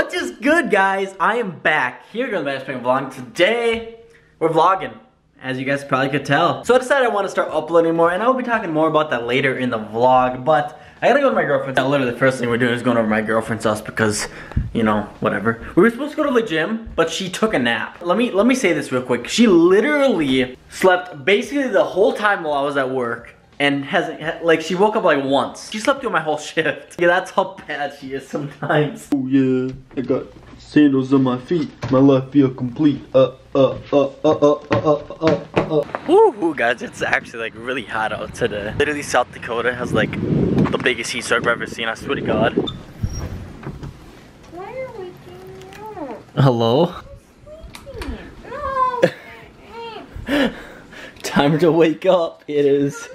What is good, guys? I am back here the Best Prank Vlog. Today, we're vlogging, as you guys probably could tell. So I decided I want to start uploading more, and I will be talking more about that later in the vlog, but I gotta go to my girlfriend's. Now, literally, the first thing we're doing is going over my girlfriend's house because, you know, whatever. We were supposed to go to the gym, but she took a nap. Let me let me say this real quick. She literally slept basically the whole time while I was at work and hasn't like she woke up like once. She slept through my whole shift. Yeah, that's how bad she is sometimes. Oh yeah, I got sandals on my feet. My life feel complete. Uh, uh, uh, uh, uh, uh, uh, uh, uh. Woo, guys, it's actually like really hot out today. Literally, South Dakota has like the biggest heat stroke I've ever seen. I swear to God. Why are you waking up? Hello. No. Time to wake up. It is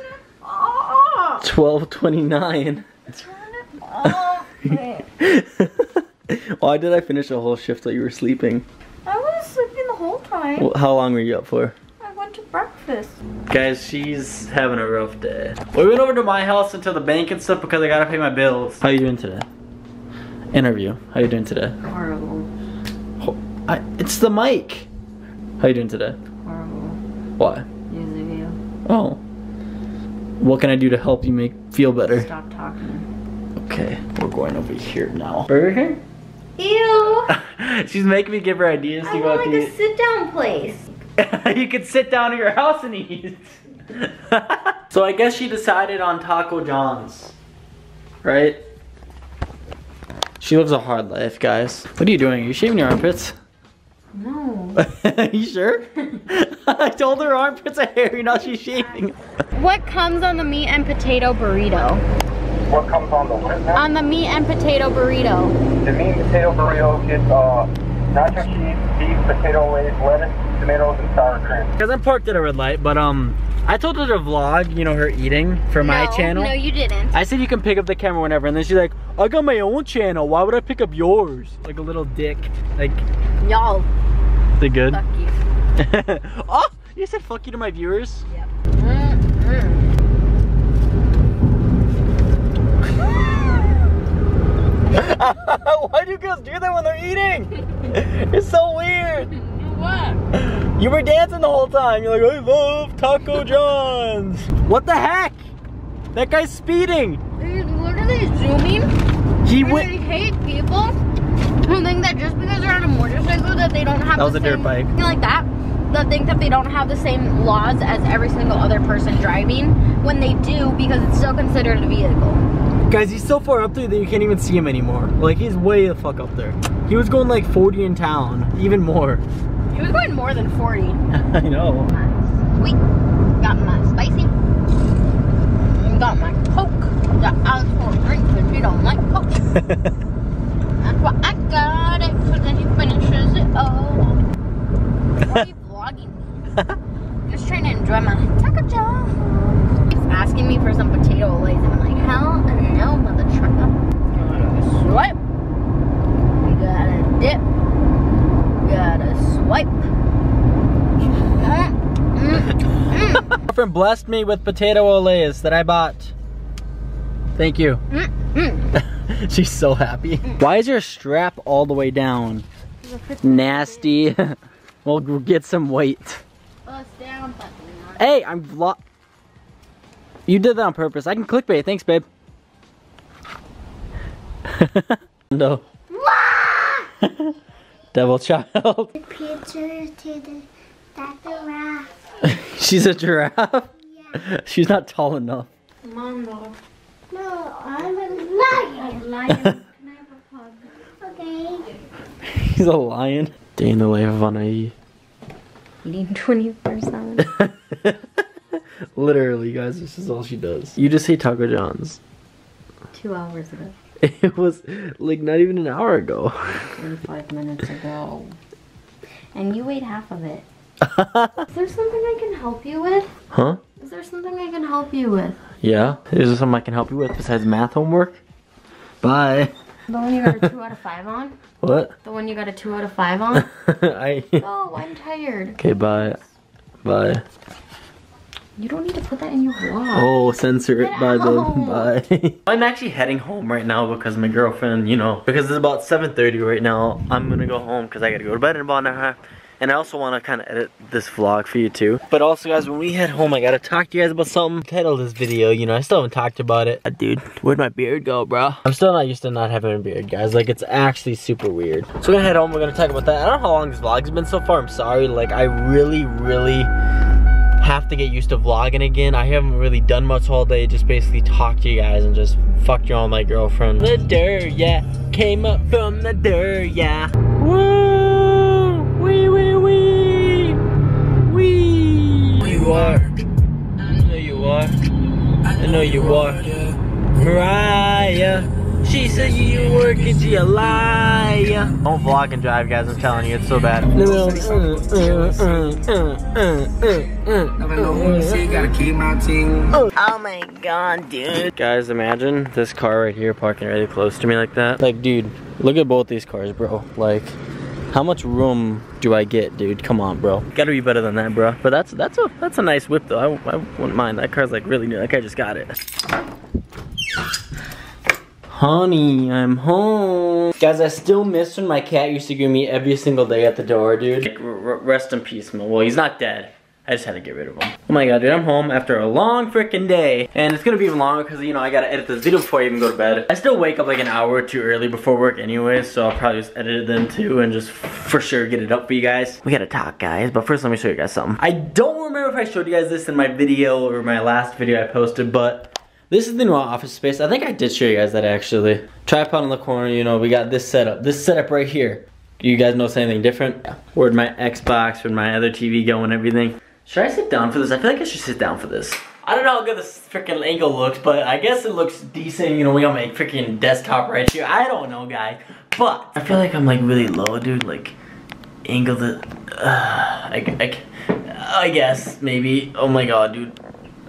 12:29. turn it off. Why did I finish a whole shift while you were sleeping? I was sleeping the whole time. Well, How long were you up for? I went to breakfast. Guys, she's having a rough day. We went over to my house into the bank and stuff because I gotta pay my bills. How you doing today? Interview. How you doing today? Horrible. Ho- I, it's the mic. How you doing today? Horrible. Why? Music video. Oh. What can I do to help you make feel better? Stop talking. Okay, we're going over here now. Burger King? Ew. She's making me give her ideas I to go want out like to a sit down place. you could sit down at your house and eat. so I guess she decided on Taco John's, right? She lives a hard life, guys. What are you doing? Are you shaving your armpits? No. you sure? I told her armpits are hairy, now she's shaving. What comes on the meat and potato burrito? What comes on the what? On the meat and potato burrito. The meat and potato burrito gets uh, nacho cheese, beef, potato Olés, lettuce, tomatoes, and sour cream. Because I'm parked at a red light, but um, I told her to vlog, you know, her eating for my channel. No, you didn't. I said you can pick up the camera whenever, and then she's like, I got my own channel. Why would I pick up yours? Like a little dick. Like, Y'all, they good? fuck you. oh, you said fuck you to my viewers? Yep. Mm-mm. Mm. Why do you girls do that when they're eating? it's so weird. What? You were dancing the whole time. You're like, I love Taco John's. what the heck? That guy's speeding. He's literally zooming. He I went. really hate people who think that just because they're on a motorcycle that they don't have That was a dirt bike. like that. That think that they don't have the same laws as every single other person driving when they do because it's still considered a vehicle. Guys, he's so far up there that you can't even see him anymore. Like, he's way the fuck up there. He was going like 40 in town, even more. He was going more than 40. I know. Sweet. Got my spicy. Got my Coke. Got alcohol drink because you don't like Coke. That's why I got it because then he finishes it all. Why are you vlogging me? Just trying to enjoy my Taco John's. He's asking me for some potato Olés and I'm like, hell no, mother trucker. Gotta swipe. You gotta dip. Gotta swipe. Mm, mm, mm, girlfriend blessed me with potato Olés that I bought. Thank you. mm, mm. She's so happy. Why is your strap all the way down? Nasty. we'll get some weight. Bust down, but not. Hey, I'm vlog. You did that on purpose. I can clickbait. Thanks, babe. no. Devil child. picture to the giraffe. She's a giraffe. Yeah. She's not tall enough. Mondo. No, I'm a lion. Lion. Can a hug? Okay. He's a lion. Day in the life of Anaí. Eating 24 7. Literally, guys, this is all she does. You just hate Taco John's. Two hours ago. It was like not even an hour ago. 35 minutes ago. And you ate half of it. Is there something I can help you with? huh? Is there something I can help you with? Yeah. Is there something I can help you with besides math homework? Bye. The one you got a 2 out of 5 on? What? The one you got a 2 out of 5 on? I. Oh, I'm tired. Okay. Bye. Bye. You don't need to put that in your vlog. Oh, censor it by the by. I'm actually heading home right now because my girlfriend, you know, because it's about 7:30 right now. I'm gonna go home because I gotta go to bed in about an hour. And I also want to kind of edit this vlog for you too. But also, guys, when we head home, I gotta talk to you guys about something. Title this video, you know, I still haven't talked about it. Uh, dude, where'd my beard go, bro? I'm still not used to not having a beard, guys. Like, it's actually super weird. So we're gonna head home. We're gonna talk about that. I don't know how long this vlog's been so far. I'm sorry. Like, I really, really have to get used to vlogging again. I haven't really done much all day, just basically talk to you guys and just fuck you all my girlfriend. The dirt, yeah, came up from the dirt, yeah. Woo! Wee wee! Mariah. She said you working, she a liar. Don't vlog and drive, guys. I'm telling you, it's so bad. Oh my god, dude. Guys, imagine this car right here parking really close to me like that. Like, dude, look at both these cars, bro. Like, how much room do I get, dude? Come on, bro. Gotta be better than that, bro. But that's that's a that's a nice whip, though. I, I wouldn't mind. That car's like really new. That guy just got it. Honey, I'm home. Guys, I still miss when my cat used to greet me every single day at the door, dude. Like, rest in peace, Mo. Well, he's not dead. I just had to get rid of him. Oh my god, dude, I'm home after a long freaking day. And it's gonna be even longer because, you know, I gotta edit this video before I even go to bed. I still wake up like an hour or two early before work anyway, so I'll probably just edit it then too and just for sure get it up for you guys. We gotta talk, guys, but first let me show you guys something. I don't remember if I showed you guys this in my video or my last video I posted, but this is the new office space. I think I did show you guys that actually. Tripod in the corner, you know, we got this setup. This setup right here. You guys notice anything different? Yeah. Where'd my Xbox, where'd my other TV go and everything? Should I sit down for this? I feel like I should sit down for this. I don't know how good this freaking angle looks, but I guess it looks decent. You know, we got my freaking desktop right here. I don't know, guys. But I feel like I'm like really low, dude. Like, angle the, uh, I, I, I guess, maybe. Oh my god, dude.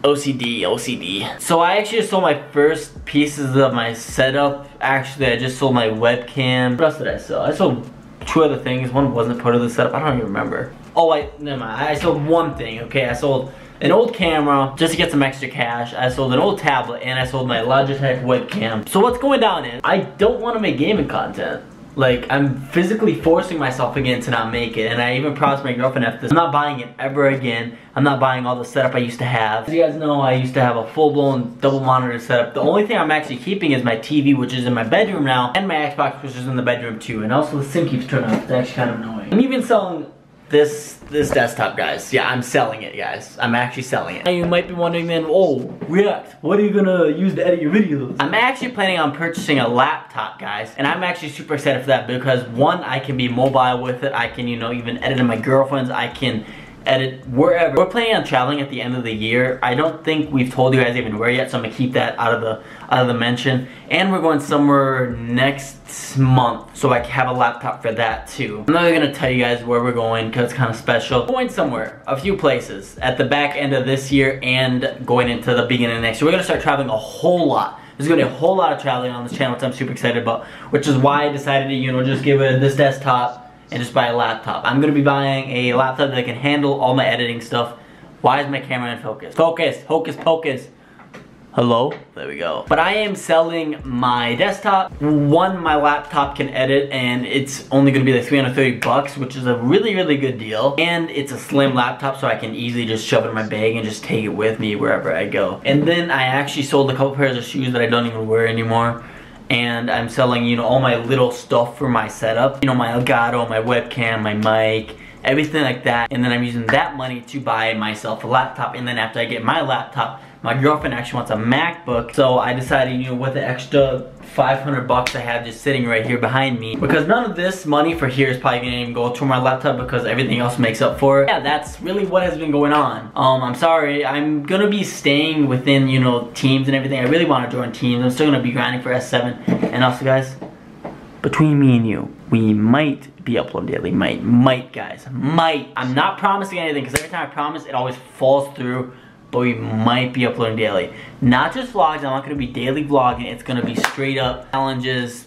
OCD, OCD. So I actually sold my first pieces of my setup. Actually, I just sold my webcam. What else did I sell? I sold two other things. One wasn't part of the setup. I don't even remember. Oh, I, never mind. I sold one thing, okay? I sold an old camera just to get some extra cash. I sold an old tablet and I sold my Logitech webcam. So what's going down is I don't want to make gaming content. Like, I'm physically forcing myself again to not make it. And I even promised my girlfriend after this, I'm not buying it ever again. I'm not buying all the setup I used to have. As you guys know, I used to have a full-blown double monitor setup. The only thing I'm actually keeping is my TV, which is in my bedroom now, and my Xbox, which is in the bedroom too. And also the sim keeps turning off. It's actually kind of annoying. I'm even selling this this desktop, guys. Yeah, I'm selling it, guys. I'm actually selling it. Now you might be wondering then, oh, React, what are you gonna use to edit your videos? I'm actually planning on purchasing a laptop, guys. And I'm actually super excited for that because one, I can be mobile with it. I can, you know, even edit in my girlfriend's. I can edit wherever. We're planning on traveling at the end of the year. I don't think we've told you guys even where yet, so I'm gonna keep that out of the out of the mention. And we're going somewhere next month, so I have a laptop for that too. I'm not gonna tell you guys where we're going because it's kind of special. Going somewhere, a few places, at the back end of this year and going into the beginning of next year. We're gonna start traveling a whole lot. There's gonna be a whole lot of traveling on this channel, which I'm super excited about, which is why I decided to, you know, just give it this desktop and just buy a laptop. I'm gonna be buying a laptop that can handle all my editing stuff. Why is my camera in focus? Focus, hocus pocus. Hello? There we go. But I am selling my desktop. One, my laptop can edit and it's only gonna be like 330 bucks, which is a really, really good deal. And it's a slim laptop so I can easily just shove it in my bag and just take it with me wherever I go. And then I actually sold a couple pairs of shoes that I don't even wear anymore and I'm selling, you know, all my little stuff for my setup. You know, my Elgato, my webcam, my mic, everything like that. And then I'm using that money to buy myself a laptop. And then after I get my laptop, my girlfriend actually wants a MacBook. So I decided, you know, with the extra 500 bucks I have just sitting right here behind me. Because none of this money for here is probably gonna even go to my laptop because everything else makes up for it. Yeah, that's really what has been going on. Um, I'm sorry, I'm gonna be staying within, you know, teams and everything. I really wanna join teams. I'm still gonna be grinding for S7. And also guys, between me and you, we might be uploading daily. Might, might guys, might. I'm not promising anything because every time I promise, it always falls through but we might be uploading daily. Not just vlogs, I'm not gonna be daily vlogging, it's gonna be straight up challenges,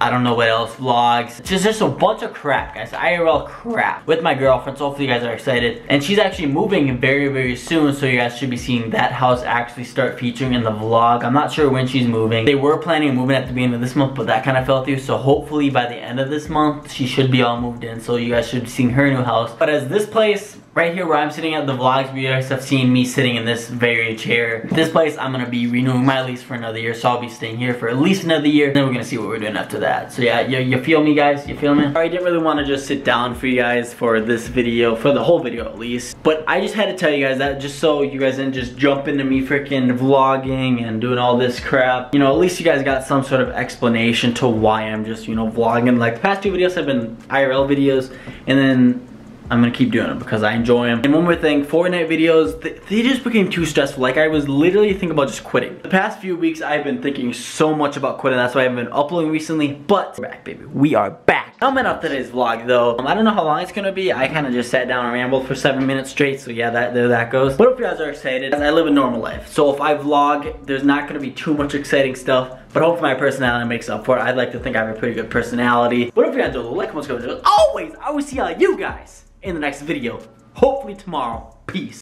I don't know what else, vlogs. Just just a bunch of crap, guys. IRL crap with my girlfriend. So hopefully you guys are excited. And she's actually moving very, very soon. So you guys should be seeing that house actually start featuring in the vlog. I'm not sure when she's moving. They were planning on moving at the beginning of this month, but that kind of fell through. So hopefully by the end of this month, she should be all moved in. So you guys should be seeing her new house. But as this place right here where I'm sitting at the vlogs, you guys have seen me sitting in this very chair. This place, I'm gonna be renewing my lease for another year, so I'll be staying here for at least another year. Then we're gonna see what we're doing after that. So yeah, you, you feel me guys? You feel me? I didn't really wanna just sit down for you guys for this video, for the whole video at least. But I just had to tell you guys that just so you guys didn't just jump into me freaking vlogging and doing all this crap. You know, at least you guys got some sort of explanation to why I'm just, you know, vlogging. Like the past two videos have been IRL videos and then I'm gonna keep doing it because I enjoy them. And one more thing, Fortnite videos, they, they, just became too stressful. Like I was literally thinking about just quitting. The past few weeks, I've been thinking so much about quitting. That's why I haven't been uploading recently, but we're back, baby. We are back. Coming up today's vlog though, um, I don't know how long it's gonna be. I kind of just sat down and rambled for seven minutes straight, so yeah, that there that goes. But if you guys are excited, I live a normal life. So if I vlog, there's not gonna be too much exciting stuff, but hopefully my personality makes up for it. I'd like to think I have a pretty good personality. But if you guys do like, going on? Always, I will see all you guys in the next video. Hopefully tomorrow. Peace.